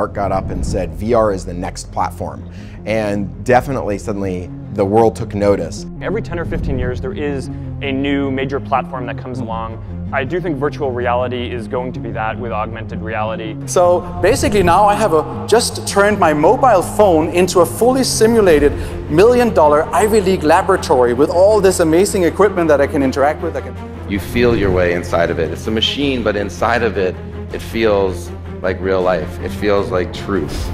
Mark got up and said VR is the next platform. And definitely, suddenly, the world took notice. Every 10 or 15 years, there is a new major platform that comes along. I do think virtual reality is going to be that with augmented reality. So basically now I have a, just turned my mobile phone into a fully simulated million dollar Ivy League laboratory with all this amazing equipment that I can interact with. I can... You feel your way inside of it. It's a machine, but inside of it, it feels like real life. It feels like truth.